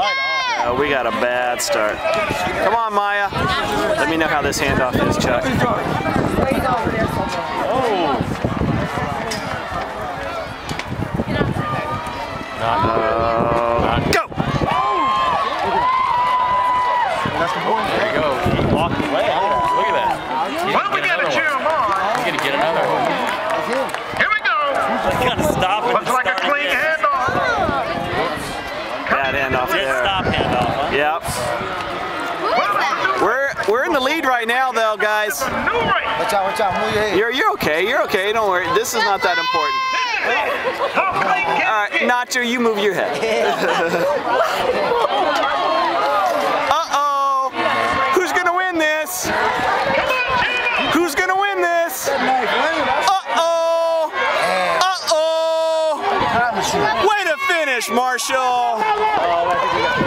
Uh, we got a bad start. Come on, Maya. Let me know how this handoff is, Chuck. Go! Oh! Look at that. There you go. Keep Bad handoff Good there. stop handoff, huh? Yep. We're we're in the lead right now, though, guys. Watch out, watch out, move your head. You're you're okay. You're okay. Don't worry. This is not that important. All right, Nacho, you move your head. Uh-oh. Who's gonna win this? Who's gonna win this? Uh-oh. Uh-oh. Way to finish, Marshall. Oh,